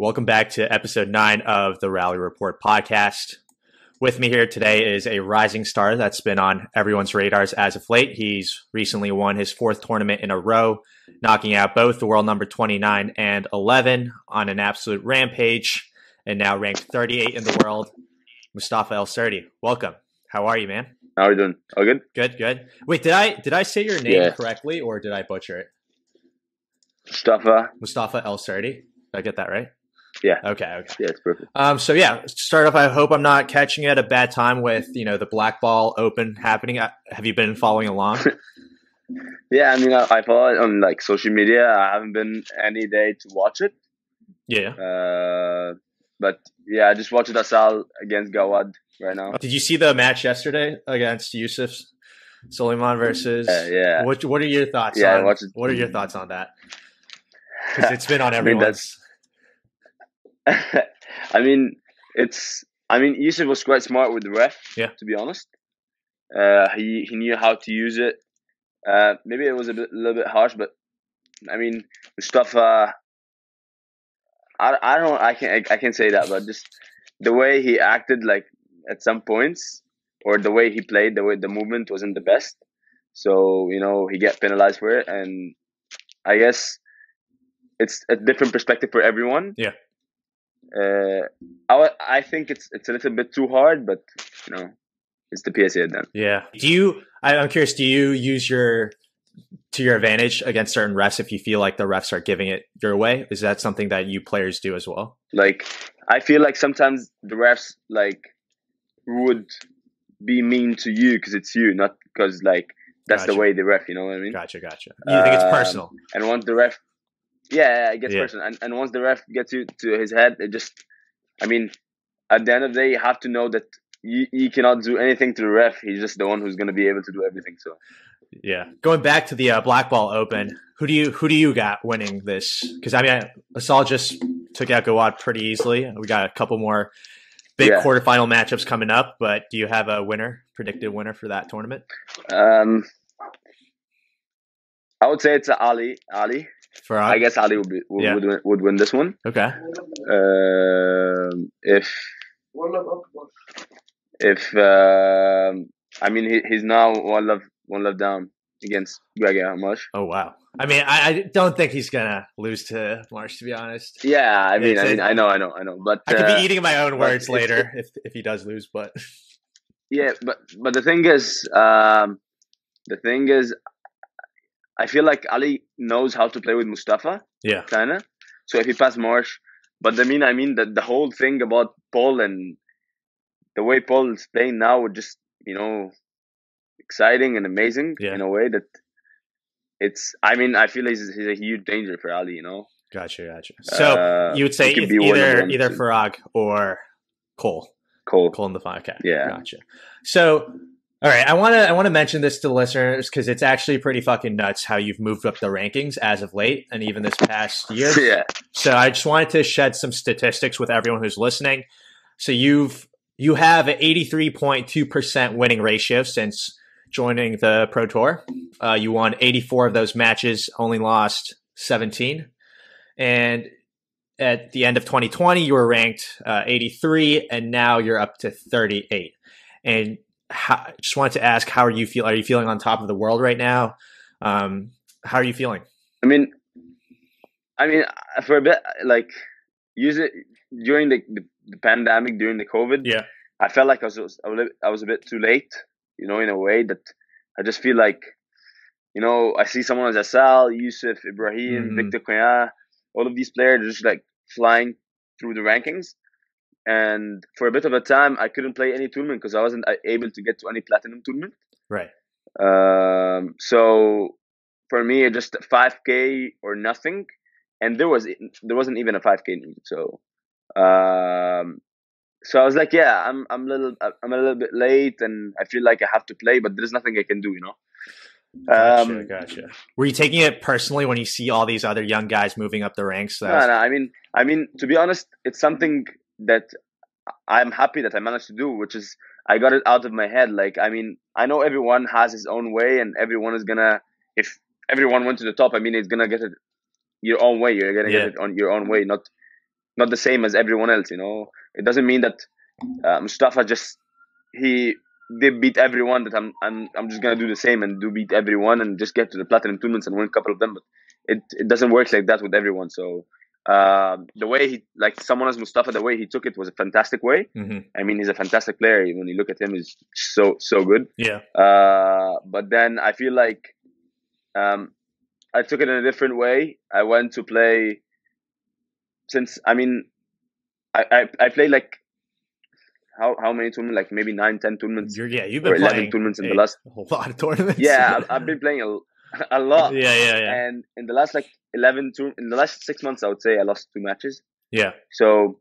Welcome back to episode nine of the Rally Report podcast. With me here today is a rising star that's been on everyone's radars as of late. He's recently won his fourth tournament in a row, knocking out both the world number 29 and 11 on an absolute rampage, and now ranked 38 in the world. Moustafa Elsirty, welcome. How are you, man? How are you doing? All good? Good, good. Wait, did I did I say your name yeah. correctly or did I butcher it? Mustafa. Moustafa Elsirty. Did I get that right? Yeah. Okay. Okay. Yeah, it's perfect. Um. So yeah, to start off. I hope I'm not catching it at a bad time with you know the Black Ball Open happening. Uh, have you been following along? yeah, I mean, I, I, follow it on like social media. I haven't been any day to watch it. Yeah. Uh, but yeah, I just watched Asal against Gawad right now. Did you see the match yesterday against Yusuf Soliman versus? Uh, yeah. What What are your thoughts? Yeah, on, What are your thoughts on that? Because it's been on everyone's. I mean, I mean, it's. I mean, Yusuf was quite smart with the ref. Yeah. To be honest, uh, he he knew how to use it. Uh, maybe it was a bit, a little bit harsh, but I mean, Mustafa. I, I don't I can I, I can say that, but just the way he acted, like at some points, or the way he played, the way the movement wasn't the best. So you know he get penalized for it, and I guess it's a different perspective for everyone. Yeah. Uh, I I think it's it's a little bit too hard, but you know, it's the PSA then. Yeah. Do you? I'm curious. Do you use your to your advantage against certain refs if you feel like the refs are giving it your way? Is that something that you players do as well? Like, I feel like sometimes the refs like would be mean to you because it's you, not because like that's gotcha. the way the ref. You know what I mean? Gotcha, gotcha. You think it's um, personal? And once the ref, yeah, it gets yeah. And, and once the ref gets you to his head, it just, I mean, at the end of the day, you have to know that you, you cannot do anything to the ref. He's just the one who's going to be able to do everything. So, yeah. Going back to the uh, Black Ball Open, who do you who do you got winning this? Because I mean, Asal just took out Gawad pretty easily. We got a couple more big yeah. quarterfinal matchups coming up, but do you have a winner, predicted winner for that tournament? Um, I would say it's Ali. Ali. For I guess Ali would be, would, yeah. would, win, would win this one. Okay. Uh, if if uh, I mean he, he's now one love one love down against Greg Marche. Oh wow! I mean, I, I, don't think he's gonna lose to Marche, to be honest. Yeah, I mean, I mean, I know, I know, I know, but I could uh, be eating my own words later if if he does lose. But yeah, but but the thing is, um, the thing is, I feel like Ali knows how to play with Mustafa. Yeah, kinda. So if he pass Marche, but I mean, I mean that the whole thing about Paul and the way Paul is playing now would just you know exciting and amazing yeah. in a way that it's. I mean, I feel he's, he's a huge danger for Ali. You know. Gotcha, gotcha. So uh, you would say either either Farag or Coll. Coll. Coll in the five. Okay. Yeah. Gotcha. So all right, I want to I want to mention this to the listeners because it's actually pretty fucking nuts how you've moved up the rankings as of late and even this past year. yeah. So I just wanted to shed some statistics with everyone who's listening. So you've you have an 83.2% winning ratio since joining the Pro Tour. Uh, you won 84 of those matches, only lost 17. And at the end of 2020, you were ranked uh, 83, and now you're up to 38. And how, just wanted to ask, how are you feel? Are you feeling on top of the world right now? Um, how are you feeling? I mean, I mean, for a bit, like use it during the, the, the pandemic, during the COVID. Yeah, I felt like I was I was a bit too late. You know, in a way that I just feel like, you know, I see someone as Asal, Yusuf, Ibrahim, mm-hmm. Victor Koya, all of these players just like flying through the rankings. And for a bit of a time, I couldn't play any tournament because I wasn't uh, able to get to any platinum tournament. Right. Um, so for me, it just 5K or nothing. And there was there wasn't even a 5K need. So um, so I was like, yeah, I'm I'm a little I'm a little bit late, and I feel like I have to play, but there's nothing I can do, you know. Gotcha, um, gotcha. Were you taking it personally when you see all these other young guys moving up the ranks? No, no. I mean, I mean, to be honest, it's something that I'm happy that I managed to do, which is I got it out of my head. Like, I mean, I know everyone has his own way, and everyone is gonna. If everyone went to the top, I mean, it's gonna get it your own way. You're gonna yeah. get it on your own way, not not the same as everyone else. You know, it doesn't mean that uh, Mustafa just he did beat everyone that I'm I'm I'm just gonna do the same and do beat everyone and just get to the platinum tournaments and win a couple of them. But it it doesn't work like that with everyone. So uh, the way he like someone as Mustafa, the way he took it was a fantastic way. Mm-hmm. I mean, he's a fantastic player. When you look at him, he's so so good. Yeah. Uh, but then I feel like um, I took it in a different way. I went to play since I mean, I I, I played like how how many tournaments? Like maybe nine, ten tournaments. You're, yeah, you've been playing tournaments in a the last. whole lot of tournaments. Yeah, I've, I've been playing a, a lot. yeah, yeah, yeah, And in the last like eleven tour in the last six months, I would say I lost two matches. yeah. So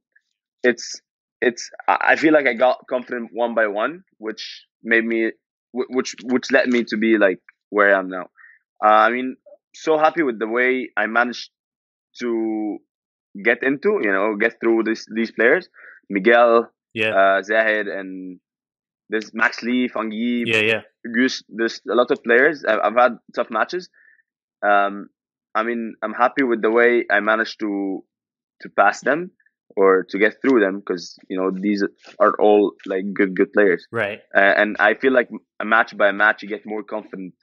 it's it's I I feel like I got confident one by one, which made me which which led me to be like where I am now. Uh, I mean, so happy with the way I managed to get into, you know, get through this these players, Miguel, Yeah, uh, Zahed, and there's Max Lee, Fangi, yeah, yeah. Gus. There's a lot of players. I've, I've had tough matches. Um, I mean, I'm happy with the way I managed to to pass them or to get through them because you know these are all like good good players. Right. Uh, and I feel like a match by match, you get more confident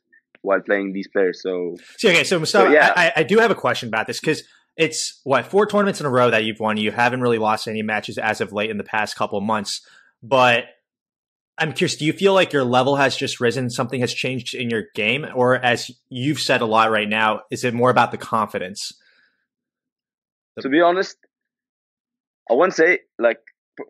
while playing these players. So So okay, so Mustafa, So, yeah. I, I do have a question about this because it's what four tournaments in a row that you've won. You haven't really lost any matches as of late in the past couple of months, but I'm curious. Do you feel like your level has just risen? Something has changed in your game, or as you've said a lot right now, is it more about the confidence? to be honest, I won't say like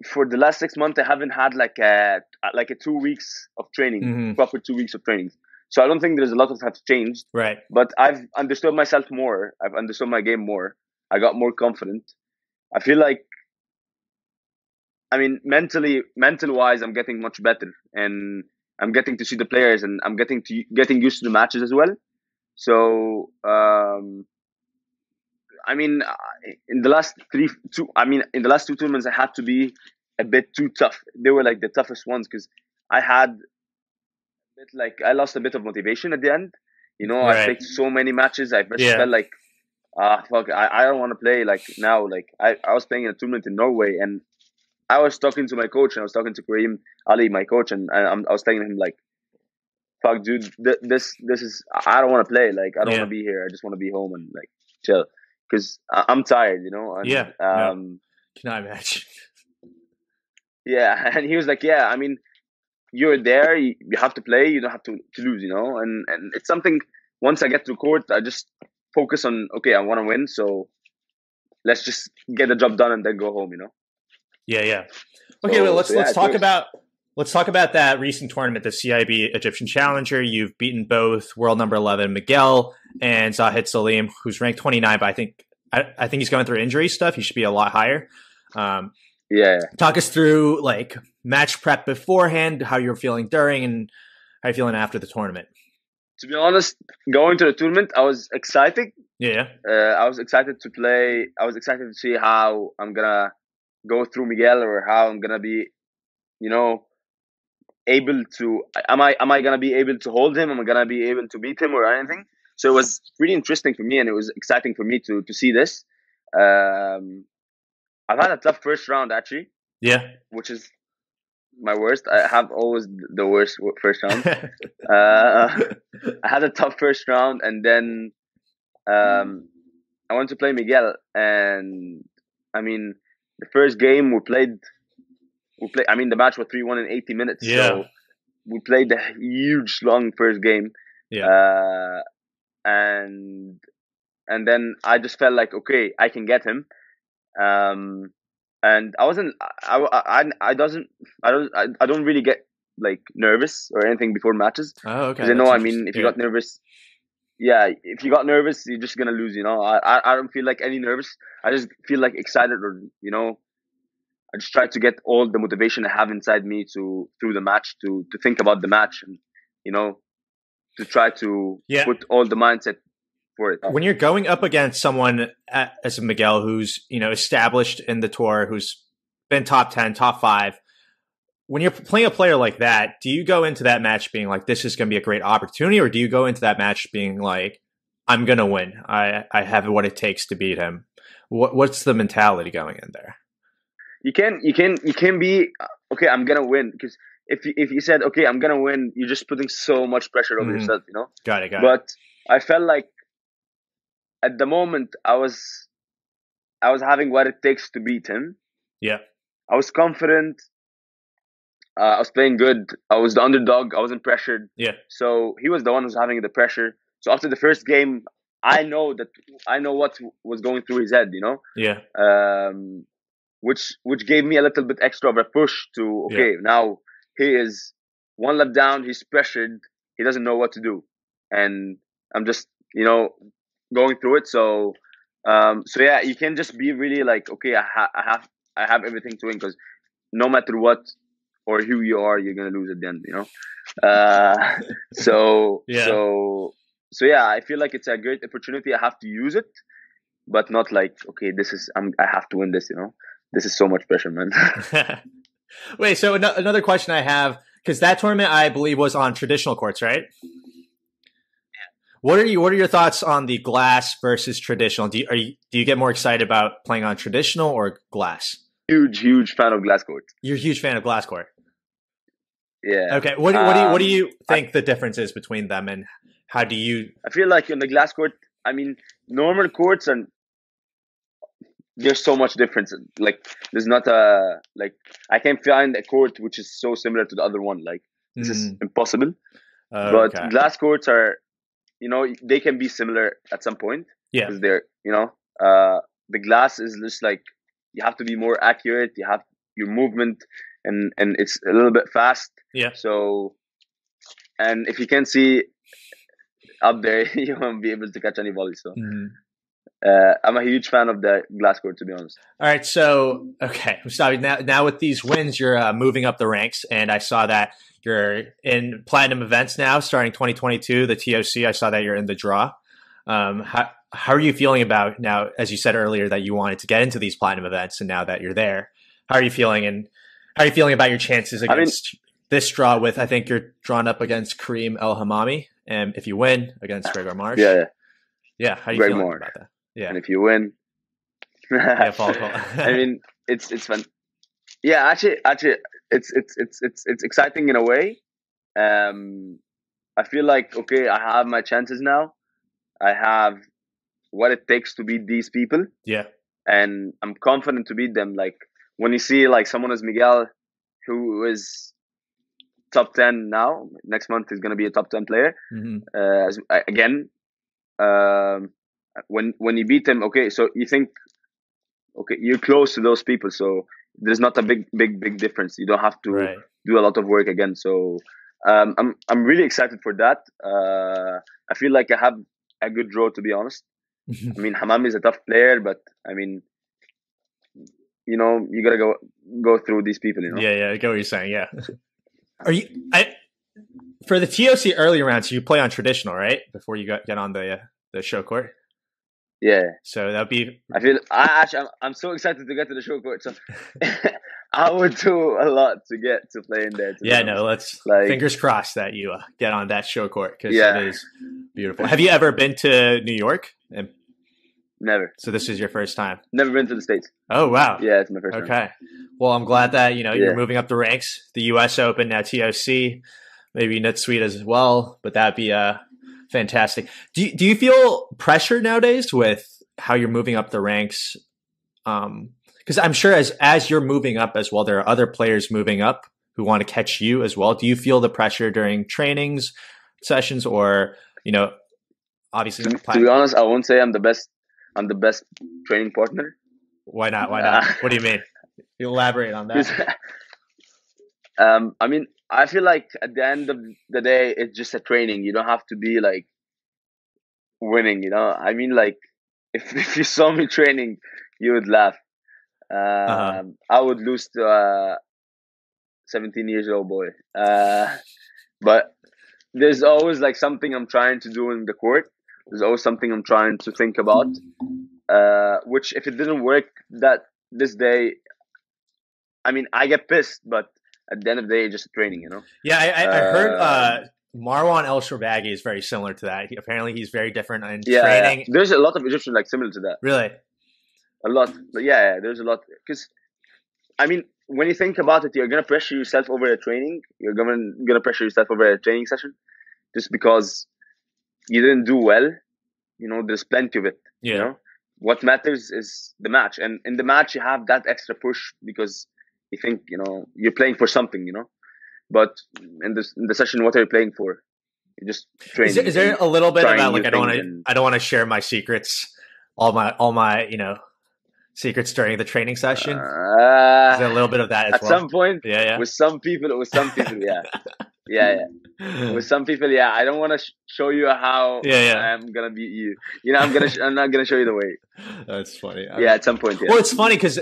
for the last six months I haven't had like a like a two weeks of training, Mhm. proper two weeks of training. So I don't think there's a lot of have changed. Right. but I've understood myself more. I've understood my game more. I got more confident. I feel like, I mean, mentally, mental wise, I'm getting much better, and I'm getting to see the players, and I'm getting to getting used to the matches as well. So, um, I mean, in the last three, two, I mean, in the last two tournaments, I had to be a bit too tough. They were like the toughest ones because I had a bit like I lost a bit of motivation at the end. You know, Right. I played so many matches. I just Yeah. felt like, ah, fuck, I, I don't want to play like now. Like I, I was playing in a tournament in Norway, and I was talking to my coach, and I was talking to Kareem Ali, my coach, and I, I'm- I was telling him like, fuck, dude, th- this this is I don't want to play. Like I don't Yeah. want to be here. I just want to be home and like chill because I'm tired. You know. And, Yeah, yeah. Um. Can I imagine? Yeah, and he was like, "Yeah, I mean, you're there. You, you have to play. You don't have to, to lose, you know." And and it's something. Once I get to court, I just focus on okay. I want to win, so let's just get the job done and then go home, you know. Yeah, yeah. Okay, So- well let's so let's talk about let's talk about that recent tournament, the CIB Egyptian Challenger. You've beaten both world number eleven Miguel and Zahed Salem, who's ranked twenty nine, but I think I, I think he's going through injury stuff. He should be a lot higher. Um, Yeah, talk us through like match prep beforehand, how you're feeling during, and how you're feeling after the tournament. to be honest, going to the tournament, I was excited. Yeah, Uh, I was excited to play. I was excited to see how I'm gonna go through Miguel or how I'm gonna be, you know, able to. Am I am I gonna be able to hold him? Am I gonna be able to beat him or anything? So it was really interesting for me, and it was exciting for me to to see this. Um, I've had a tough first round actually, yeah, which is my worst. I have always the worst first round. Uh, I had a tough first round, and then um, I went to play Miguel, and I mean, the first game we played, we played. I mean, the match was three one in eighty minutes. Yeah. So we played the huge long first game. Yeah. Uh, and and then I just felt like okay, I can get him. Um, and I wasn't. I I, I, I doesn't. I don't. I, I don't really get like nervous or anything before matches. oh, okay. I know, I mean, if you interesting. got nervous, yeah, if you got nervous, you're just gonna lose. You know, I, I, don't feel like any nervous. I just feel like excited, or you know, I just try to get all the motivation I have inside me to through the match to to think about the match and you know, to try to Yeah. put all the mindset for it. when you're going up against someone at, as Miguel, who's you know established in the tour, who's been top ten, top five. When you're playing a player like that, do you go into that match being like, "This is going to be a great opportunity," or do you go into that match being like, "I'm going to win. I I have what it takes to beat him." What, what's the mentality going in there? You can you can you can be okay. I'm gonna win because if you, if you said okay, I'm gonna win, you're just putting so much pressure over Mhm. yourself, you know. Got it. Got it. But I felt like at the moment I was I was having what it takes to beat him. Yeah. I was confident. Uh, I was playing good. I was the underdog. I wasn't pressured. Yeah. So he was the one who was having the pressure. So after the first game, I know that I know what was going through his head. You know, Yeah. um, which which gave me a little bit extra of a push to okay now he is one lap down. He's pressured. He doesn't know what to do, and I'm just you know going through it. So um, so yeah, you can just be really like okay, I, ha- I have I have everything to win because no matter what or who you are, you're gonna lose at the end. You know. Uh, so Yeah. so so yeah, I feel like it's a great opportunity. I have to use it, but not like okay, this is I'm I have to win this. You know, this is so much pressure, man. Wait. So ano- another question I have because that tournament I believe was on traditional courts, right? What are you? What are your thoughts on the glass versus traditional? Do you, are you, do you get more excited about playing on traditional or glass? huge, huge fan of glass court. You're a huge fan of glass court. Yeah, Okay. What do, what do you what do Um, you think the difference is between them, and how do you? I feel like in the glass court, I mean, normal courts and there's so much difference. Like, there's not a like I can't find a court which is so similar to the other one. Like, this is Mm, impossible. okay. But glass courts are, you know, they can be similar at some point. Yeah. because they're, you know, uh, the glass is just like you have to be more accurate. You have your movement, and and it's a little bit fast. Yeah. So, and if you can't see up there, you won't be able to catch any volley. So, Mhm. uh, I'm a huge fan of the glass court, to be honest. All right, so okay, Mustafi. Now, now with these wins, you're uh, moving up the ranks, and I saw that you're in platinum events now, starting 2022. The TOC, I saw that you're in the draw. Um, how how are you feeling about now? As you said earlier, that you wanted to get into these platinum events, and now that you're there, how are you feeling? And how are you feeling about your chances mean- against this draw? With I think you're drawn up against Karim El Hammamy, and if you win against Gregoire Marche, Yeah, yeah. yeah. How are you Greg feeling Marche. about that? Yeah, And if you win, yeah, Paul, Paul. I mean, it's it's fun. Yeah, actually, actually, it's it's it's it's it's exciting in a way. Um, I feel like okay, I have my chances now. I have what it takes to beat these people, yeah, and I'm confident to beat them. Like when you see like someone as Miguel, who is top ten now. Next month is gonna be a top ten player hmm uh, as, again um, when when you beat them okay so you think okay you're close to those people so there's not a big big big difference you don't have to right. do a lot of work again so um, i'm i'm really excited for that uh, i feel like i have a good draw to be honest i mean hamam is a tough player but i mean you know you gotta go go through these people you know Yeah, yeah, I get what you're saying. Yeah. Are you I for the TOC early rounds? You play on traditional, right? Before you got, get on the uh, the show court. yeah So that'd be I feel I actually I'm, I'm so excited to get to the show court. So I would do a lot to get to play in there. to yeah. No, let's Like- fingers crossed that you uh, get on that show court because Yeah. it is beautiful. Have you ever been to New York? And never, so this is your first time. never been to the states. Oh wow. Yeah, it's my first time. Okay. Well, I'm glad that you know you're Yeah. moving up the ranks. The U.S. Open now, TOC, maybe NetSuite as well, but that'd be uh fantastic. Do you, do you feel pressure nowadays with how you're moving up the ranks? Um, because I'm sure as as you're moving up as well, there are other players moving up who want to catch you as well. Do you feel the pressure during trainings sessions, or you know, obviously, To, to be honest, I won't say I'm the best. I'm the best training partner. why not? Why not? what do you mean? You elaborate on that. um, I mean, I feel like at the end of the day, it's just a training. You don't have to be like winning. You know, I mean, like if if you saw me training, you would laugh. Um, Uh-huh. I would lose to a 17 years old boy. Uh, but there's always like something I'm trying to do in the court. There's always something I'm trying to think about. Uh, which if it didn't work that this day, I mean, I get pissed, but at the end of the day, it's just training, you know. Yeah, I, I, I heard uh, Uh, Marwan ElShorbagy is very similar to that. He, apparently, he's very different in Yeah, training. there's a lot of Egyptians like similar to that. Really? a lot. But yeah, yeah, there's a lot because, I mean, when you think about it, you're gonna pressure yourself over a training. You're gonna gonna pressure yourself over a training session, just because you didn't do well. You know, there's plenty of it. Yeah. You know, what matters is the match, and in the match you have that extra push because you think you know you're playing for something. You know, but in the in the session, what are you playing for? You just training. Is there, is there a little bit about like I don't want to I don't want to share my secrets, all my all my you know secrets during the training session. Is Uh, there a little bit of that as well. at well? some point, yeah, yeah. with some people, with some people, yeah, yeah, yeah. With some people, yeah. I don't want to sh- show you how Yeah, yeah. I'm gonna beat you. You know, I'm gonna. Sh- I'm not gonna show you the way. That's funny. Yeah, at some point, yeah. Well, it's funny because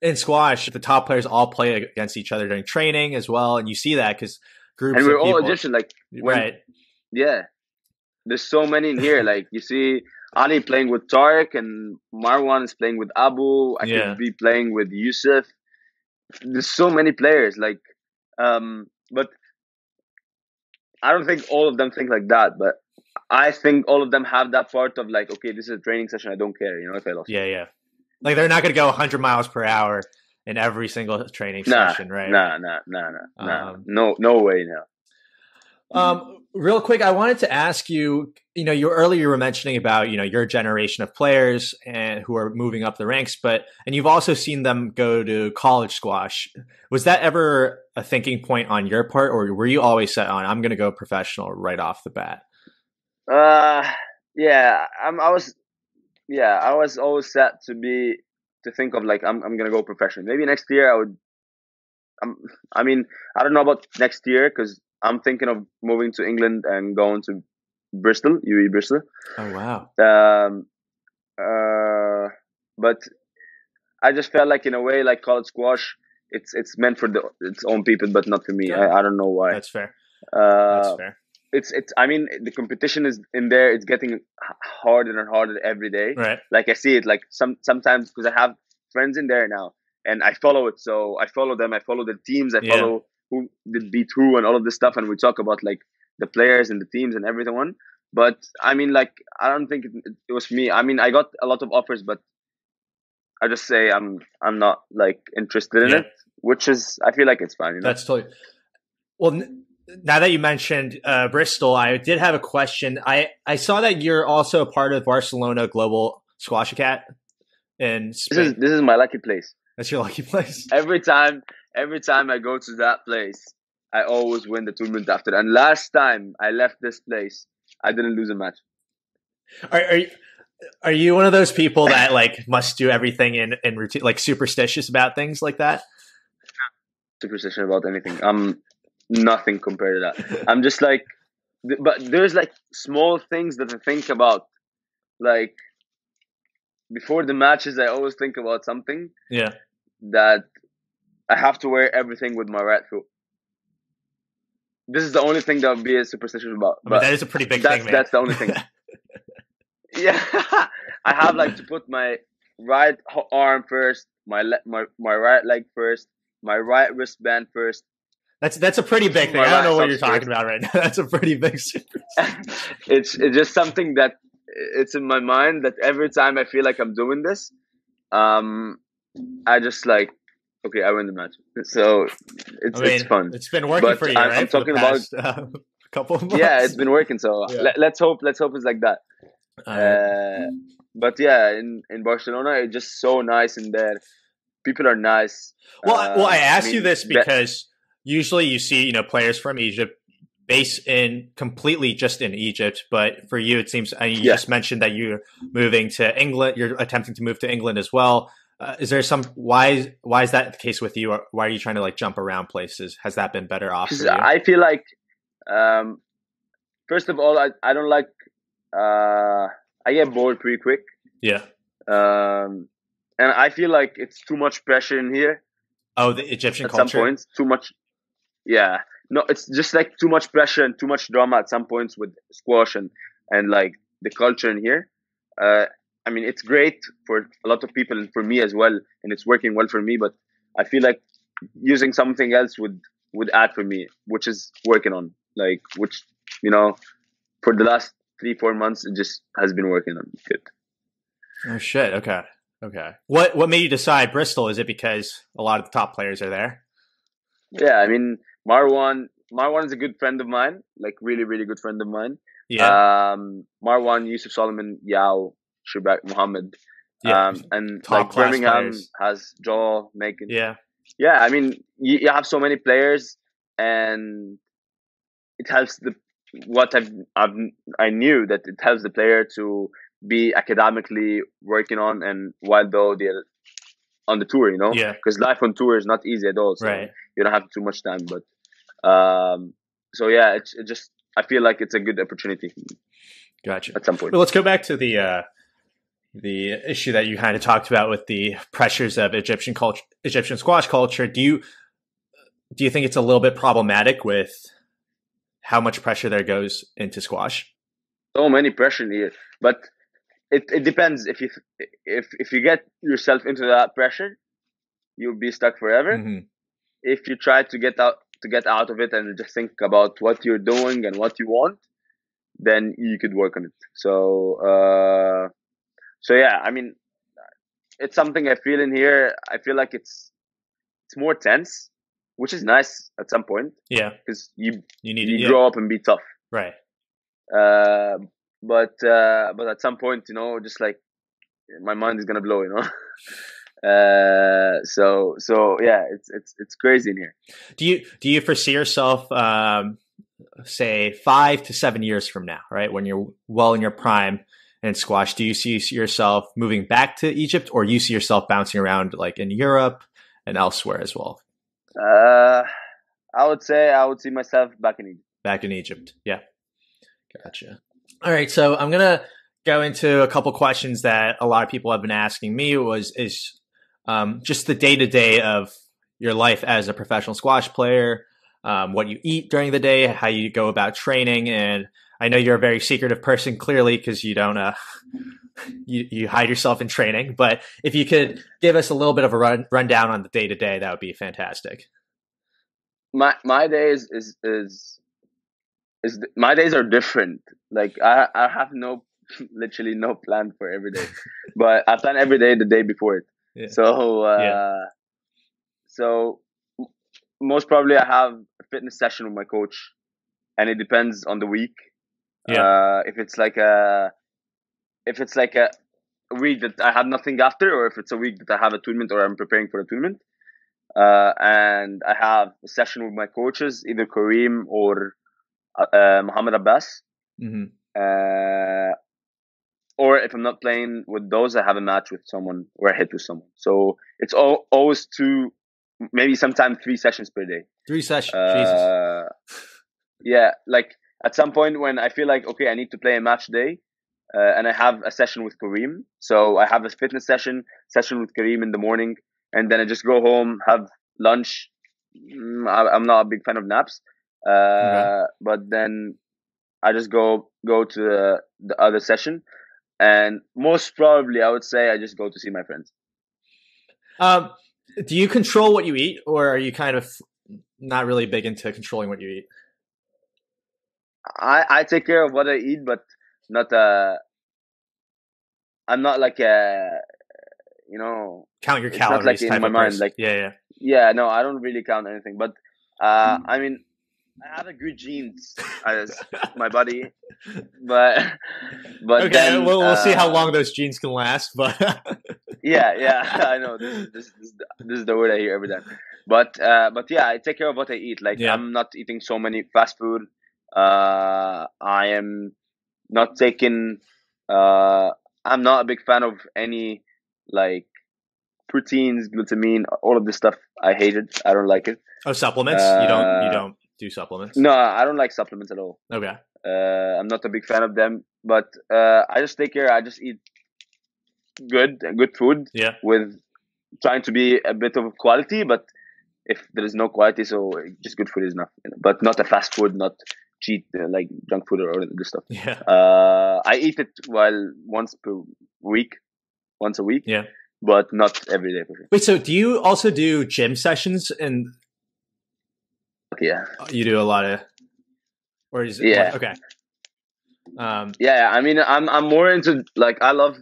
in squash, the top players all play against each other during training as well, and you see that because groups and we're all people, Egyptian. Like, when, right? yeah. There's so many in here. Like, you see Ali playing with Tarek and Marwan is playing with Abu. I Yeah. could be playing with Yusuf. There's so many players. Like, um, but I don't think all of them think like that. But I think all of them have that part of like, okay, this is a training session. I don't care. You know, if I lost. Yeah, yeah. Like they're not going to go 100 miles per hour in every single training Nah, session, right? Nah, nah, nah, nah, nah. Um, no, no way, no. Um, real quick, I wanted to ask you. You know, you earlier you were mentioning about you know your generation of players and who are moving up the ranks, but and you've also seen them go to college squash. Was that ever a thinking point on your part, or were you always set on I'm going to go professional right off the bat? Uh, yeah, I'm. I was, yeah, I was always set to be to think of like I'm. I'm gonna go professional. Maybe next year I would. I'm. I mean, I don't know about next year because I'm thinking of moving to England and going to Bristol, UE Bristol. Oh wow, Um, uh, but I just felt like in a way, like college squash, it's it's meant for the its own people, but not for me. Yeah. I, I don't know why. that's fair. Uh, That's fair. it's it's i mean the competition is in there it's getting harder and harder every day Right. like i see it like some sometimes because i have friends in there now and i follow it so i follow them i follow the teams i Yeah. follow who did beat who and all of this stuff and we talk about like the players and the teams and everyone but i mean like i don't think it, it was me i mean i got a lot of offers but i just say i'm i'm not like interested in Yeah. it which is i feel like it's fine you know? That's totally. Well, n- now that you mentioned uh, Bristol, I did have a question. I I saw that you're also a part of Barcelona Global Squash Cat and this is this is my lucky place That's your lucky place. every time every time I go to that place, I always win the tournament after. And last time I left this place, I didn't lose a match. Are, are you? Are you one of those people that like must do everything in in routine, like superstitious about things like that? Superstition about anything. I'm nothing compared to that. I'm just like, but there's like small things that I think about. Like before the matches, I always think about something Yeah, that I have to wear everything with my right foot. This is the only thing that would be a superstition about. I mean but- that is a pretty big that's- thing, man. that's the only thing. Yeah, I have like to put my right arm first, my le- my my right leg first, my right wristband first. That's that's a pretty big thing. My I don't know what you're talking about right now. That's a pretty big. it's it's just something that it's in my mind that every time I feel like I'm doing this, um, I just like okay, I win the match. So it's I mean, it's fun. It's been working But for you, I'm- right? I'm talking about- past, uh, couple of months. Yeah, it's been working. So Yeah. let, let's hope let's hope it's like that. Uh, but yeah, in in Barcelona, it's just so nice in there. People are nice. Well, Uh, well, I ask you mean, this that- because usually you see, you know, players from Egypt based in completely just in Egypt, but for you, it seems, and you Yeah. just mentioned that you're moving to England. You're attempting to move to England as well. Uh, is there some why? Why is that the case with you? Or why are you trying to like jump around places? Has that been better off for 'cause you? I feel like, um, first of all, I I don't like. Uh, I get bored pretty quick. yeah. Um, and I feel like it's too much pressure in here Oh, the Egyptian at culture. some points. Too much. Yeah. No, it's just like too much pressure and too much drama at some points with squash and and like the culture in here. Uh, I mean, it's great for a lot of people and for me as well, and it's working well for me. But I feel like using something else would would add for me, which is working on like which you know for the last three four months it just has been working on good. Oh shit. Okay. Okay. What what made you decide Bristol? Is it because a lot of the top players are there? Yeah, I mean Marwan. Marwan is a good friend of mine, like really, really good friend of mine. Yeah. Um, Marwan, Yusuf Soliman, Yao, Shubak, Muhammad. Yeah. Um, and like Birmingham players. has Joel, Makin. yeah. yeah i mean you, you have so many players and it helps the what I've, I've i knew that it helps the player to be academically working on and while though they're on the tour you know Yeah. because life on tour is not easy at all so Right. you don't have too much time but um so yeah it's it just i feel like it's a good opportunity Gotcha. at some point Well, let's go back to the uh, the issue that you kind of talked about with the pressures of Egyptian culture, Egyptian squash culture. Do you do you think it's a little bit problematic with how much pressure there goes into squash? so many pressure here but it, it depends if you if if you get yourself into that pressure you'll be stuck forever Mhm. if you try to get out to get out of it and just think about what you're doing and what you want then you could work on it so uh so yeah i mean it's something i feel in here. I feel like it's it's more tense which is nice at some point. Yeah, because you you need you yeah. grow up and be tough. Right. uh but uh but at some point you know just like my mind is gonna blow you know? Uh so so yeah it's it's it's crazy in here. Do you do you foresee yourself, um, say, five to seven years from now, right, when you're well in your prime in squash? Do you see yourself moving back to Egypt, or you see yourself bouncing around like in Europe and elsewhere as well? Uh, I would say I would see myself back in Egypt. Back in Egypt, yeah. Gotcha. All right, so I'm gonna go into a couple questions that a lot of people have been asking me. Was is um, just the day to day of your life as a professional squash player, um, what you eat during the day, how you go about training, and I know you're a very secretive person, clearly, because you don't uh, you you hide yourself in training. But if you could give us a little bit of a run rundown on the day to day, that would be fantastic. My my days is is is my days are different. Like I I have no literally no plan for every day, but I plan every day the day before it. Yeah. So uh, Yeah. so most probably I have a fitness session with my coach, and it depends on the week. Yeah. Uh, if it's like a if it's like a week that I have nothing after, or if it's a week that I have a tournament or I'm preparing for a tournament, uh, and I have a session with my coaches, either Kareem or uh, uh, Muhammad Abbas, hmm uh, or if I'm not playing with those, I have a match with someone or I hit with someone. So it's all, always two, maybe sometimes three sessions per day. Three sessions. Uh, yeah, like at some point when I feel like okay, I need to play a match day, uh, and I have a session with Kareem. So I have a fitness session, session with Kareem in the morning, and then I just go home, have lunch. Mm, I'm not a big fan of naps, uh, Okay. but then I just go go to the, the other session, and most probably I would say I just go to see my friends. Um, do you control what you eat, or are you kind of not really big into controlling what you eat? I I take care of what I eat, but not uh I'm not like a you know Count your It's not calories like in my of mind, like- yeah, yeah. yeah no I don't really count anything, but uh I mean I have a good genes as my body, but but okay, then we'll, we'll see how uh, long those genes can last. But yeah yeah I know this is this, this, this is the word I hear every time, but uh but yeah I take care of what I eat. Like Yeah. I'm not eating so many fast food. Uh, I am not taking. Uh, I'm not a big fan of any like proteins, glutamine, all of this stuff. I hate it. I don't like it. oh, supplements? you don't you Uh, don't do supplements? No, I don't like supplements at all. Okay. Uh, I'm not a big fan of them, but uh, I just take care. I just eat good, good food Yeah. with trying to be a bit of quality. But if there is no quality, so just good food is enough. you know, But not a fast food, not cheat uh, like junk food or all this stuff. Yeah. Uh, I eat it while once per week, once a week. Yeah. But not every day for sure. Wait, so do you also do gym sessions and yeah. you do a lot of or is it Yeah. okay. Um Yeah, I mean, I'm I'm more into like I love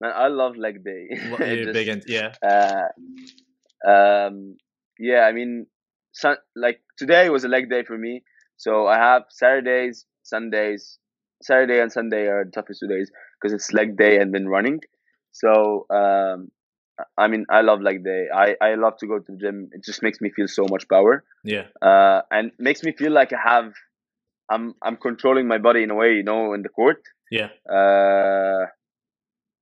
Man, I love leg day. Just- big in, yeah. uh, um, yeah, I mean, sun, like today was a leg day for me. So I have Saturdays, Sundays. Saturday and Sunday are the toughest two days because it's leg day and then running. So um, I mean, I love leg day. I I love to go to the gym. It just makes me feel so much power, Yeah. uh, and makes me feel like I have. I'm I'm controlling my body in a way, you know, in the court. Yeah. Uh,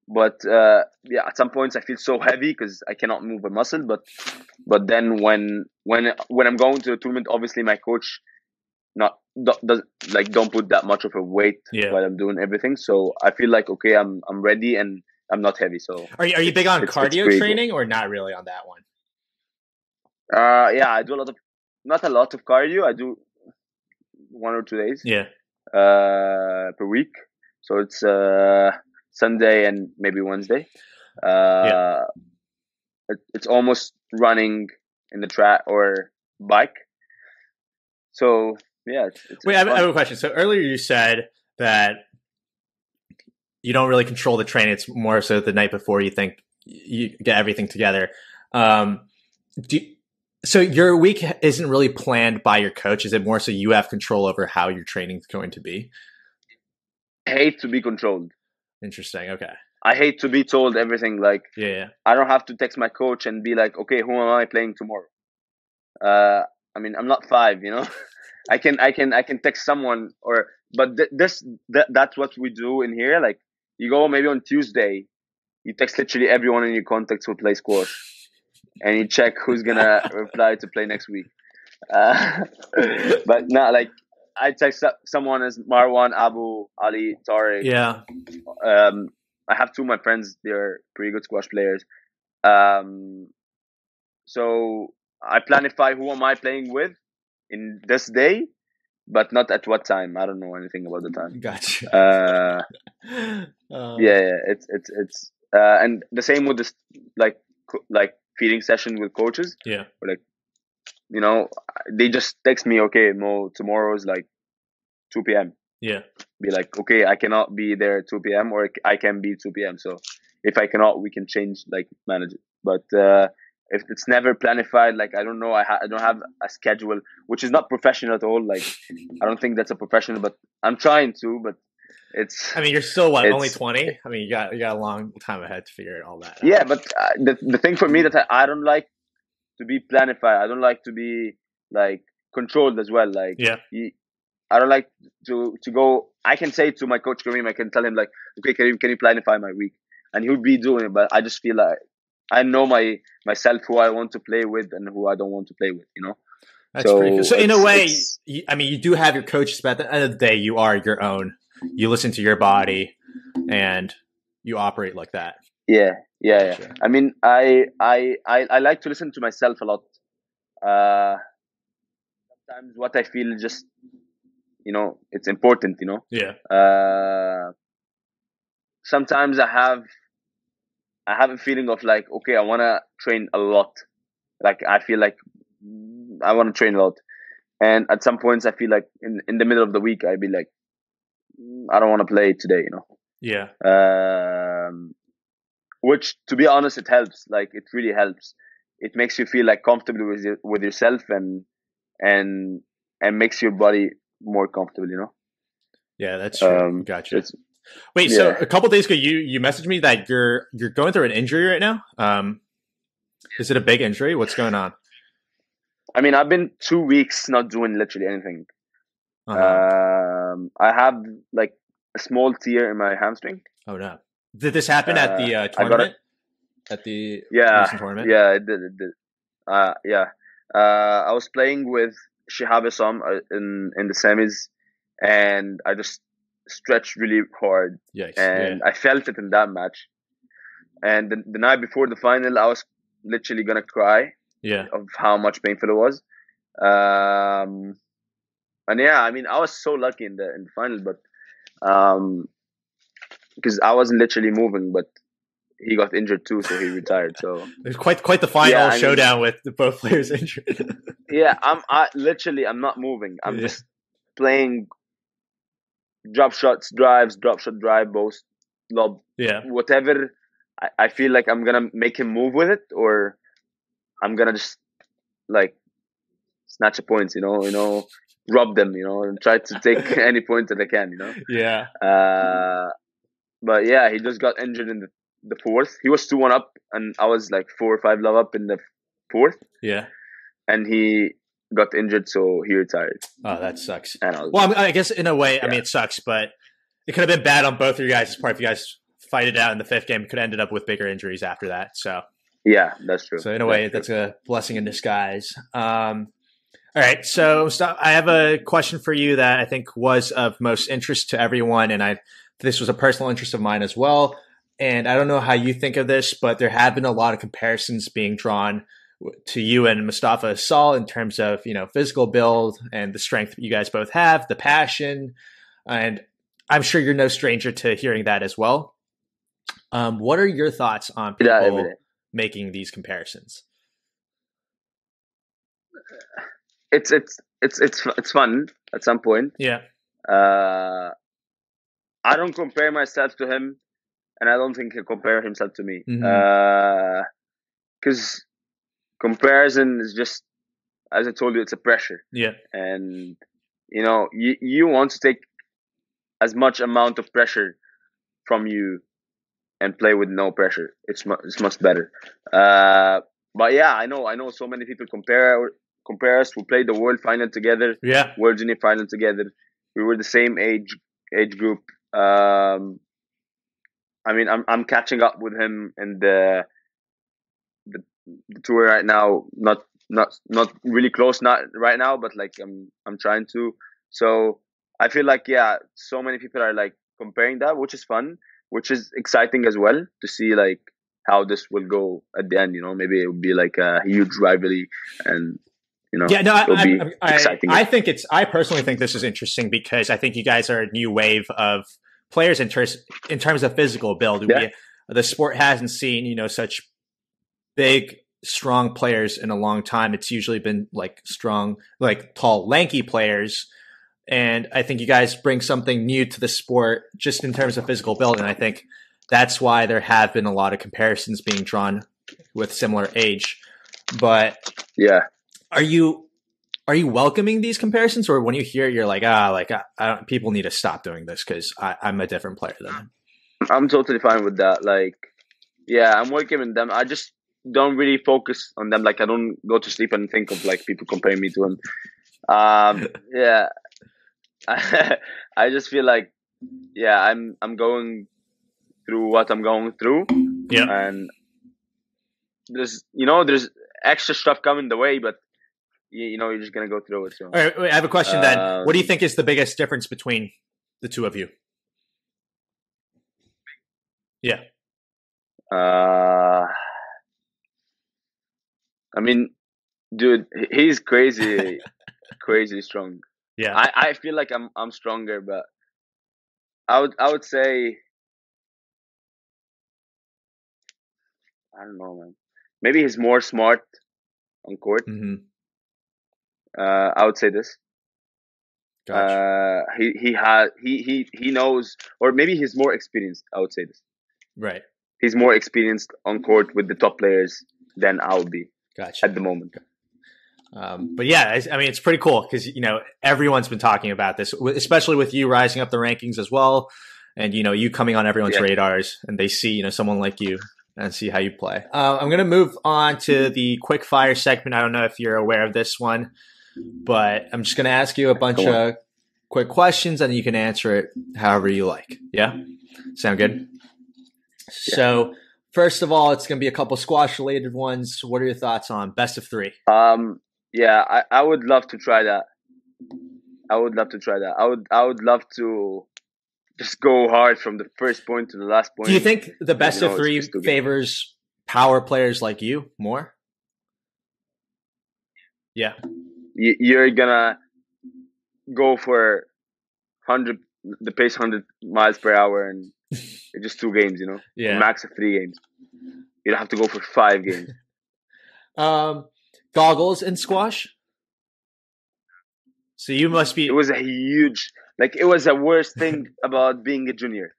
but uh, yeah, at some points I feel so heavy because I cannot move a muscle. But but then when when when I'm going to the tournament, obviously my coach not does like don't put that much of a weight Yeah. while I'm doing everything. So I feel like okay, I'm I'm ready and I'm not heavy. So Are you, are you big on It's- it's cardio crazy. training or not really on that one? uh, yeah, I do a lot of not a lot of cardio. I do one or two days. Yeah. uh, per week. So it's uh, Sunday and maybe Wednesday. Uh, it, it's almost running in the track or bike. So yeah, it's, it's Wait, I have, I have a question. So earlier you said that you don't really control the train. It's more so the night before you think you get everything together. Um, do, so your week isn't really planned by your coach. Is it more so you have control over how your training is going to be? I hate to be controlled. Interesting. Okay. I hate to be told everything. Like Yeah. yeah. I don't have to text my coach and be like, okay, who am I playing tomorrow? Uh, I mean, I'm not five, you know. I can, I can, I can text someone or, but th- this, th- that's what we do in here. Like, you go maybe on Tuesday, you text literally everyone in your contacts who play squash, and you check who's gonna reply to play next week. Uh, but not like I text so- someone as Marwan, Abu, Ali, Tariq Yeah. um, I have two of my friends. They're pretty good squash players. Um, so I planify who am I playing with in this day, but not at what time. I don't know anything about the time. Gotcha. Uh, Um, yeah, yeah, it's it's it's uh, and the same with this like co- like feeding session with coaches. Yeah. Like you know, they just text me, okay, Mo, is like two p.m. Yeah. be like, okay, I cannot be there at 2 p.m. or I can be 2 p.m. So if I cannot, we can change, like, manage it. But uh, if it's never planified, like, I don't know, I, ha- I don't have a schedule, which is not professional at all. Like, I don't think that's a professional, but I'm trying to, but it's. I mean, you're still what? Only twenty. I mean, you got you got a long time ahead to figure all that. out. yeah, but uh, the, the thing for me that I, I don't like to be planified, I don't like to be, like, controlled as well. Like, Yeah. you, I don't like to to go. I can say to my coach Kareem, I can tell him like, okay, Kareem, can you planify my week? And he would be doing it, but I just feel like I know my myself who I want to play with and who I don't want to play with. You know? That's So pretty cool. So in a way, you, I mean, you do have your coaches, but at the end of the day, you are your own. You listen to your body, and you operate like that. Yeah, yeah, yeah. Gotcha. I mean, I I I, I like to listen to myself a lot. Uh, sometimes what I feel just, you know, it's important. You know. Yeah. uh, sometimes I have I have a feeling of like okay I want to train a lot like I feel like I want to train a lot and at some points I feel like in in the middle of the week I'd be like "Mm, I don't want to play today you know Yeah. um, which to be honest it helps like it really helps it makes you feel like comfortable with your, with yourself and and and makes your body more comfortable you know Yeah, that's true. Um, gotcha. it's Wait, so a couple days ago, you you messaged me that you're you're going through an injury right now. Um, is it a big injury? What's going on? I mean, I've been two weeks not doing literally anything. Uh-huh. Um, I have like a small tear in my hamstring. oh no! Did this happen at the uh, got tournament? At the Yeah, tournament? Yeah, it did. It did. Uh, yeah. Uh, I was playing with Shihab Assam uh, in in the semis, and I just stretched really hard, Yikes! and I felt it in that match. And the, the night before the final, I was literally gonna cry yeah, of how much painful it was. Um, and yeah, I mean, I was so lucky in the in the final, but um, because I wasn't literally moving, but he got injured too, so he retired. So It was quite quite the final Yeah, I mean- showdown with both players injured. yeah, I'm I literally I'm not moving. I'm Yeah. just playing drop shots, drives, drop shot drive, both lob, yeah, whatever I, I feel like I'm gonna make him move with it, or I'm gonna just like snatch a points, you know, you know, rob them, you know, and try to take any point that I can, you know. Yeah. Uh, but yeah, he just got injured in the, the fourth. He was two one up, and I was like four or five love up in the fourth, Yeah. and he got injured, so he retired. Oh, that sucks. I Well, I, mean, I guess in a way, I mean, it sucks, but it could have been bad on both of you guys' part if you guys fight it out in the fifth game. Could have ended up with bigger injuries after that. So, yeah, that's true. so in a way, that's a blessing in disguise. Um, all right, so stop. I have a question for you that I think was of most interest to everyone, and I this was a personal interest of mine as well. And I don't know how you think of this, but there have been a lot of comparisons being drawn to you and Mostafa Asal in terms of you know physical build and the strength you guys both have, the passion, and I'm sure you're no stranger to hearing that as well. Um, what are your thoughts on people Yeah, making these comparisons? It's it's it's it's it's fun at some point. Yeah, Uh, I don't compare myself to him, and I don't think he compare himself to me. Because comparison is just, as I told you, it's a pressure, yeah, and you know you you want to take as much amount of pressure from you and play with no pressure. It's mu- it's much better. Uh, but yeah, I know I know so many people compare compare us. We played the world final together. yeah. World Junior final together. We were the same age age group. Um, I mean, I'm I'm catching up with him in the the tour right now. Not not not really close, not right now, but like I'm I'm trying to. So I feel like yeah, so many people are like comparing that, which is fun, which is exciting as well to see like how this will go at the end. You know, maybe it would be like a huge rivalry, and you know, Yeah, no, I, I, I. I think it's. I personally think this is interesting because I think you guys are a new wave of players in terms in terms of physical build. Yeah. We, the sport hasn't seen you know such big, strong players in a long time. It's usually been like strong, like tall, lanky players. And I think you guys bring something new to the sport just in terms of physical build. And I think that's why there have been a lot of comparisons being drawn with similar age. But yeah. are you are you welcoming these comparisons or when you hear it you're like ah like I, I don't, people need to stop doing this because i'm a different player than them I'm totally fine with that. Like, yeah, I'm with them. I just don't really focus on them. Like, I don't go to sleep and think of like people comparing me to him. Um, yeah, I just feel like, yeah, I'm I'm going through what I'm going through, yeah and there's you know there's extra stuff coming the way, but you, you know you're just gonna go through it. So. all right wait, i have a question then Um, what do you think is the biggest difference between the two of you yeah Uh, I mean, dude, he's crazy, crazy strong. yeah I, I feel like I'm I'm stronger, but I would I would say I don't know, man. Maybe he's more smart on court. hmm Uh, I would say this. gotcha. Uh, he he has he he he knows, or maybe he's more experienced. I would say this. right He's more experienced on court with the top players than I would be gotcha at the moment. Um, but yeah, I, I mean, it's pretty cool because you know everyone's been talking about this, especially with you rising up the rankings as well, and you know you coming on everyone's Yeah. radars, and they see you know someone like you and see how you play. Uh, I'm gonna move on to the quick fire segment. I don't know if you're aware of this one, but I'm just gonna ask you a bunch of quick questions, and you can answer it however you like. Yeah, sound good? So. First of all, it's going to be a couple squash related ones. What are your thoughts on best of three? Um, yeah, I, I would love to try that. I would love to try that. I would I would love to just go hard from the first point to the last point. Do you think the best you know, of three just too good. favors power players like you more? Yeah. you, you're gonna go for hundred the pace hundred miles per hour and it's just two games, you know, Yeah. max of three games. You don't have to go for five games. Um, goggles and squash. So you must be. it was a huge like it was the worst thing about being a junior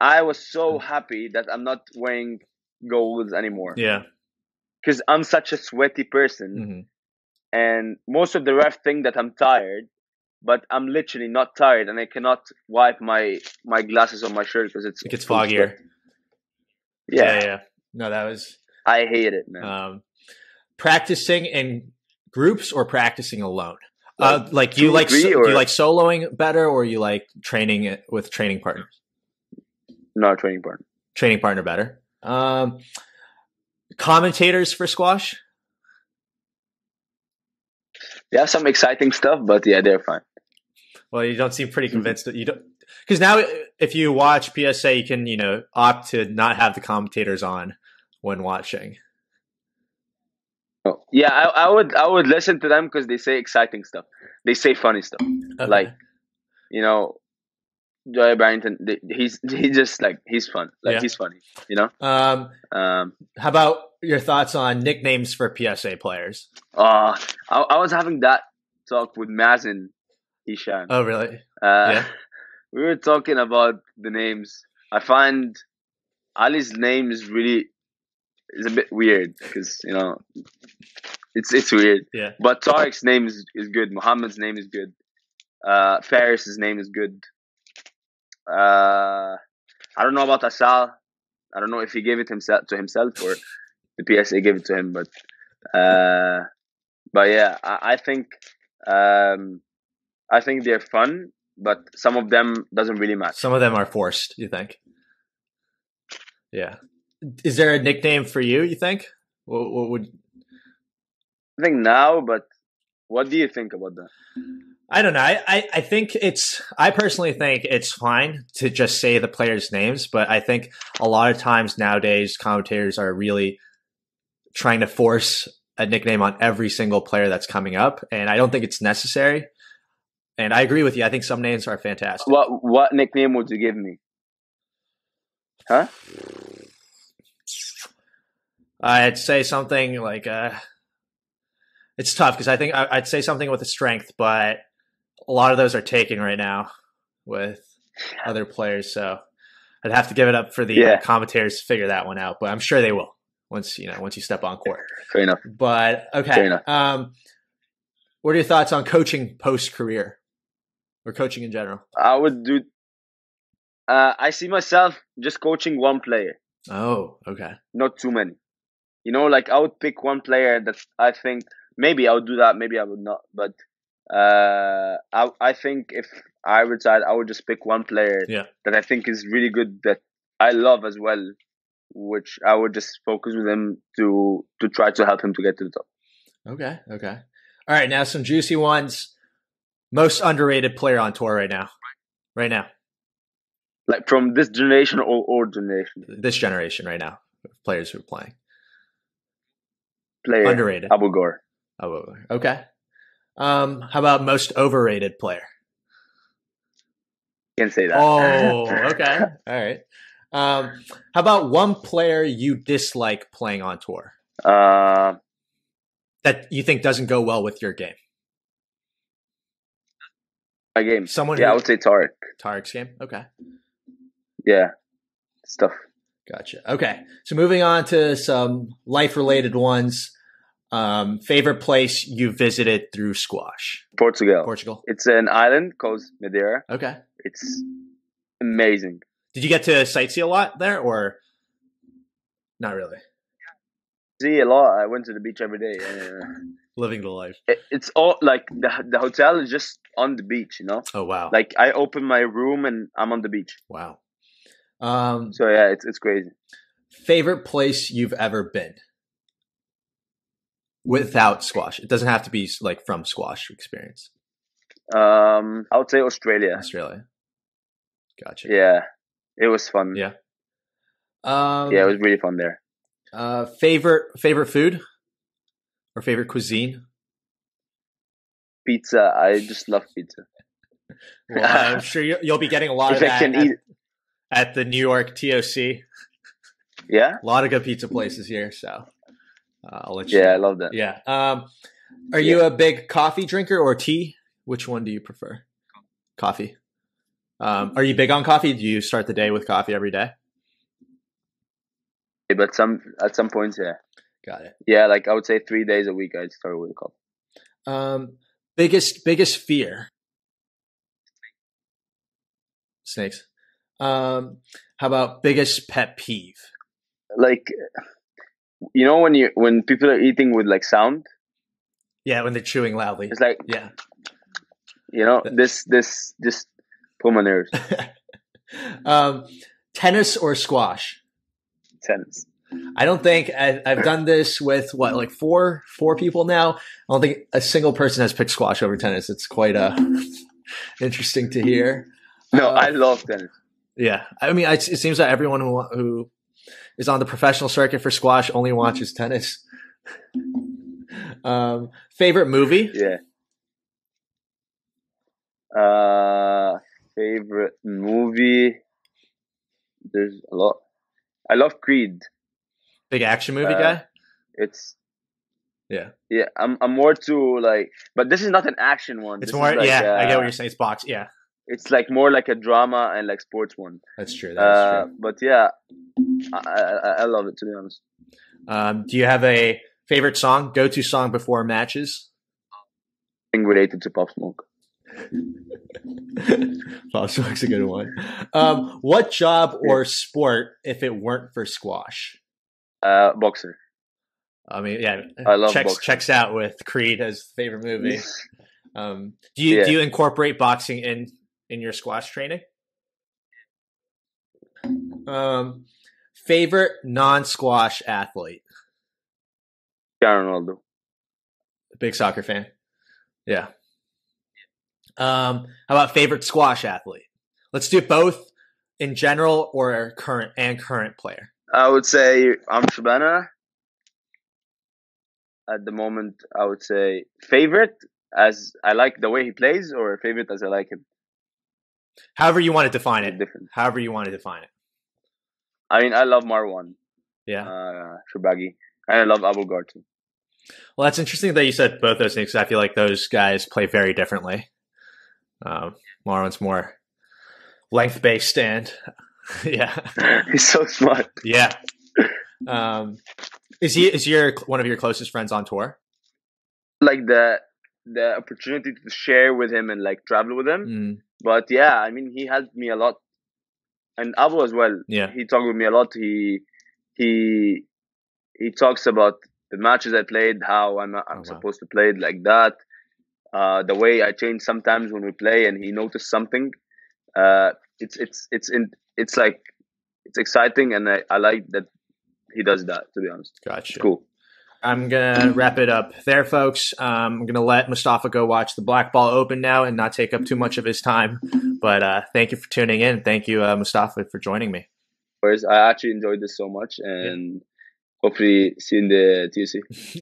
i was so happy that i'm not wearing goals anymore Yeah. because I'm such a sweaty person, hmm and most of the ref think that I'm tired, but I'm literally not tired, and I cannot wipe my my glasses on my shirt because it's It gets foggier. Yeah, yeah. Yeah. No, that was I hate it, man. um, practicing in groups or practicing alone. Like, uh, like you like so, do you like soloing better or you like training it with training partners? not a training partner. Training partner better. Um, commentators for squash. They have some exciting stuff, but yeah, they're fine. Well, you don't seem pretty Mm-hmm. convinced that you don't. Because now, if you watch PSA, you can you know opt to not have the commentators on when watching. Oh, Yeah, I, I would I would listen to them because they say exciting stuff. They say funny stuff. Okay. Like you know, Joey Barrington. They, he's he just like he's fun. Like Yeah. he's funny. You know. um, Um. how about your thoughts on nicknames for PSA players? Uh, I, I was having that talk with Mazen Hesham. Oh, really? Uh, yeah. We were talking about the names. I find Ali's name is really is a bit weird because you know it's it's weird. Yeah. But Tarek's name is, is good. Muhammad's name is good. Uh, Faris's name is good. Uh, I don't know about Asal. I don't know if he gave it himself to himself or the PSA gave it to him. But uh, but yeah, I, I think um, I think they're fun, but some of them doesn't really match. Some of them are forced. You think? Yeah. Is there a nickname for you? You think? What, what would I think now, but what do you think about that? I don't know. I, I, I think it's, I personally think it's fine to just say the players' names, but I think a lot of times nowadays commentators are really trying to force a nickname on every single player that's coming up. And I don't think it's necessary. And I agree with you. I think some names are fantastic. What what nickname would you give me? Huh? I'd say something like, uh, it's tough because I think I, I'd say something with a strength, but a lot of those are taken right now with other players. So I'd have to give it up for the Yeah. commentators to figure that one out, but I'm sure they will once you know once you step on court. Fair enough. But Fair okay, enough. um, what are your thoughts on coaching post career or coaching in general? I would do. Uh, I see myself just coaching one player, Oh, okay, not too many. You know, like I would pick one player that I think maybe I would do that, maybe I would not. But uh, I I think if I retire, I would just pick one player Yeah. that I think is really good that I love as well, which I would just focus with him to to try to help him to get to the top. okay, okay. All right, now some juicy ones. Most underrated player on tour right now, right now, Like from this generation or or generation this generation right now, players who are playing player underrated. Abouelghar. Oh, okay. Um, how about most overrated player? Can say that. Oh, okay. All right. Um, how about one player you dislike playing on tour uh, that you think doesn't go well with your game? My game. Someone Yeah, I would say Tarek. Tarek's game. Okay, Yeah, stuff. gotcha. Okay, so moving on to some life-related ones. Um, favorite place you visited through squash? Portugal. Portugal. It's an island called Madeira. Okay. It's amazing. Did you get to sightsee a lot there, or not really? See a lot. I went to the beach every day. Living the life. it's all like the the hotel is just on the beach. You know, Oh wow! like I open my room and I'm on the beach. wow. Um, So yeah, it's it's crazy. favorite place you've ever been without squash it doesn't have to be like from squash experience Um, I would say Australia. australia gotcha Yeah, it was fun. Yeah. um yeah, it was really fun there. uh favorite favorite food or favorite cuisine Pizza. I just love pizza. well i'm sure you- you'll be getting a lot If of that at, at the new york toc Yeah, a lot of good pizza places here so uh, i'll let you yeah, I love that. yeah um are you a big coffee drinker or tea which one do you prefer coffee um, are you big on coffee? Do you start the day with coffee every day? but some at some points, yeah, Got it. yeah. Like I would say three days a week. I'd start with a couple. Um, biggest biggest fear. Snakes. Um, how about biggest pet peeve? Like, you know when you when people are eating with like sound, Yeah, when they're chewing loudly. it's like Yeah. you know this this just pull my nerves. um, tennis or squash? Tennis. I don't think I, I've done this with what like four four people now. I don't think a single person has picked squash over tennis. It's quite uh interesting to hear. No, Uh, I love tennis. Yeah, I mean, it, it seems that everyone who who is on the professional circuit for squash only watches tennis. um, favorite movie? Yeah. Uh, favorite movie? There's a lot. I love Creed. Big action movie Uh, guy? It's Yeah. yeah. I'm I'm more to like, but this is not an action one. It's This more. is like, yeah, I get uh, what you're saying. It's box. Yeah, It's like more like a drama and like sports one. that's true. That's Uh, true. but yeah, I, I I love it to be honest. Um, do you have a favorite song, go to song before matches? Thing related to Pop Smoke. Pop Smoke's a good one. Um, what job or sport, if it weren't for squash? Uh, boxer. I mean, yeah, I love checks boxing. checks out with Creed as favorite movie. Um, do you Yeah. do you incorporate boxing in in your squash training? Um, favorite non squash athlete? Cristiano Ronaldo. Big soccer fan. Yeah. Um, how about favorite squash athlete? Let's do both in general or current and current player. I would say Amr Shabana. At the moment, I would say favorite as I like the way he plays, or favorite as I like him. However you want to define it. different. However you want to define it. I mean, I love Marwan, Yeah. uh, Shorbagy, and I love Abu too. Well, that's interesting that you said both those things. 'cause I feel like those guys play very differently. Um, Marwan's more length based and yeah, He's so smart. yeah. Um, is he is your one of your closest friends on tour? Like the the opportunity to share with him and like travel with him. Mm, But yeah, I mean, he helped me a lot, and Abu as well. yeah, he talked with me a lot. He he he talks about the matches I played, how I'm I'm Oh, wow. supposed to play it like that, uh, the way I change sometimes when we play, and he noticed something. Uh, it's it's it's in it's like it's exciting, and I, I like that he does that. To be honest, gotcha. it's cool. I'm gonna wrap it up there, folks. Um, I'm gonna let Moustafa go watch the Black Ball Open now and not take up too much of his time. But uh, thank you for tuning in. Thank you, uh, Moustafa, for joining me. Whereas I actually enjoyed this so much, and hopefully see you in the TOC.